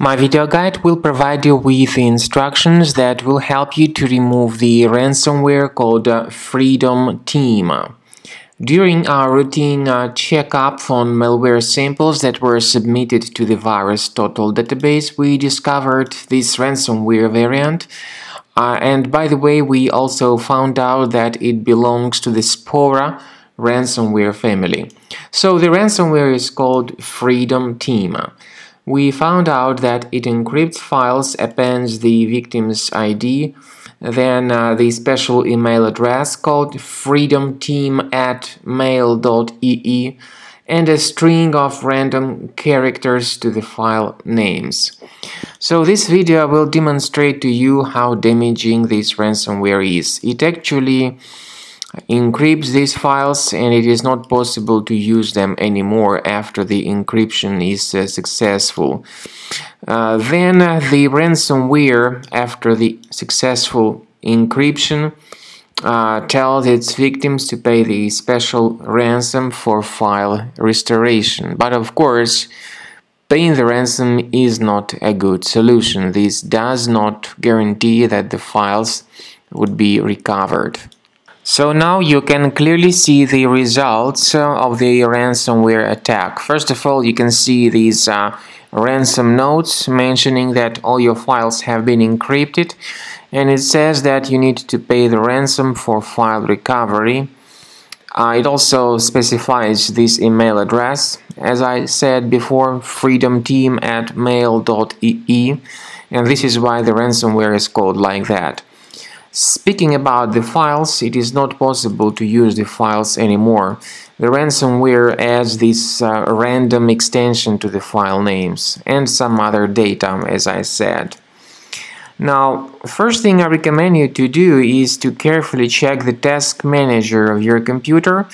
My video guide will provide you with instructions that will help you to remove the ransomware called uh, Freedom Team. During our routine uh, checkup on malware samples that were submitted to the VirusTotal database, we discovered this ransomware variant. Uh, and by the way, we also found out that it belongs to the Spora ransomware family. So the ransomware is called Freedom Team we found out that it encrypts files, appends the victim's ID, then uh, the special email address called freedomteam at mail.ee and a string of random characters to the file names. So this video will demonstrate to you how damaging this ransomware is. It actually encrypts these files and it is not possible to use them anymore after the encryption is uh, successful. Uh, then uh, the ransomware after the successful encryption uh, tells its victims to pay the special ransom for file restoration. But of course, paying the ransom is not a good solution. This does not guarantee that the files would be recovered. So now you can clearly see the results uh, of the ransomware attack. First of all, you can see these uh, ransom notes mentioning that all your files have been encrypted and it says that you need to pay the ransom for file recovery. Uh, it also specifies this email address, as I said before, freedomteam at mail.ee and this is why the ransomware is called like that. Speaking about the files, it is not possible to use the files anymore. The ransomware adds this uh, random extension to the file names and some other data, as I said. Now, first thing I recommend you to do is to carefully check the task manager of your computer.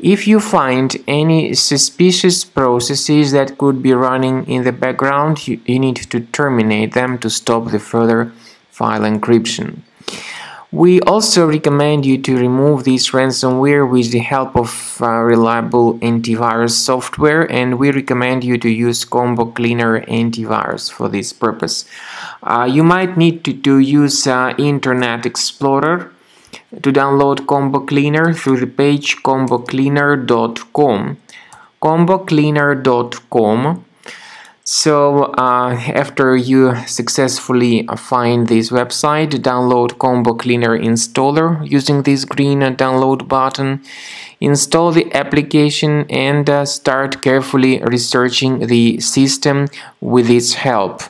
If you find any suspicious processes that could be running in the background, you, you need to terminate them to stop the further file encryption. We also recommend you to remove this ransomware with the help of uh, reliable antivirus software and we recommend you to use Combo Cleaner antivirus for this purpose. Uh, you might need to, to use uh, Internet Explorer to download Combo Cleaner through the page combocleaner.com combocleaner.com so uh, after you successfully find this website, download Combo Cleaner installer using this green download button. Install the application and uh, start carefully researching the system with its help.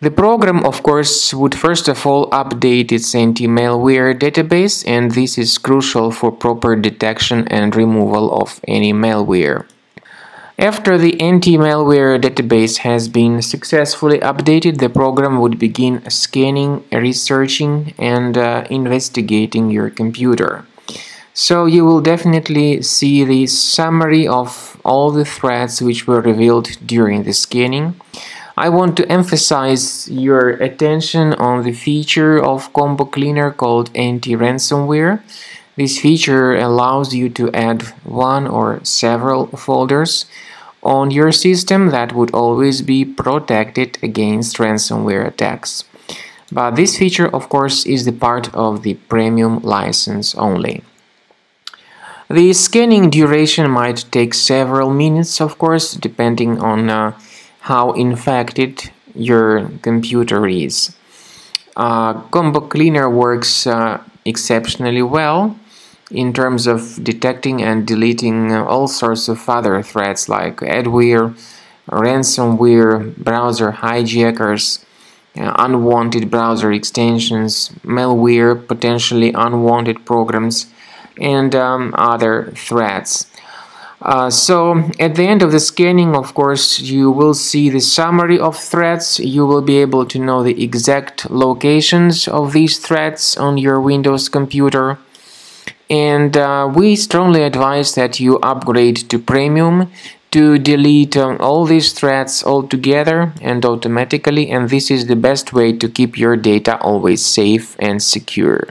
The program, of course, would first of all update its anti-malware database and this is crucial for proper detection and removal of any malware. After the anti-malware database has been successfully updated, the program would begin scanning, researching and uh, investigating your computer. So you will definitely see the summary of all the threats which were revealed during the scanning. I want to emphasize your attention on the feature of Combo Cleaner called anti-ransomware. This feature allows you to add one or several folders on your system that would always be protected against ransomware attacks. But this feature, of course, is the part of the premium license only. The scanning duration might take several minutes, of course, depending on uh, how infected your computer is. Uh, Combo Cleaner works uh, exceptionally well in terms of detecting and deleting all sorts of other threats like adware, ransomware, browser hijackers, uh, unwanted browser extensions, malware, potentially unwanted programs, and um, other threats. Uh, so at the end of the scanning of course you will see the summary of threats you will be able to know the exact locations of these threats on your Windows computer and uh, we strongly advise that you upgrade to premium to delete um, all these threads altogether and automatically and this is the best way to keep your data always safe and secure.